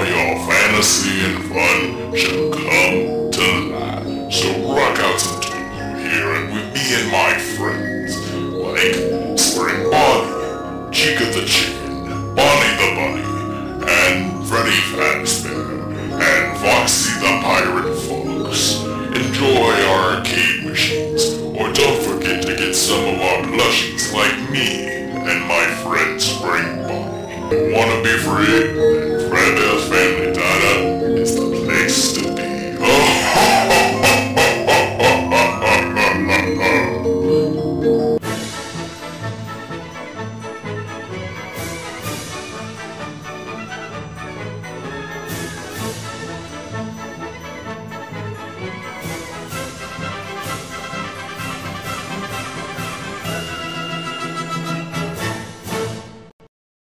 while your fantasy and fun shall come to life. So rock out some tunes here and with me and my friends, like Spring Bonnie, Chica the Chicken, Bonnie the Bunny, and Freddy Fazbear, and Foxy the Pirate Fox. Enjoy our arcade machines, or don't forget to get some of our plushies like me and my friend Spring Bonnie. Wanna be free? Red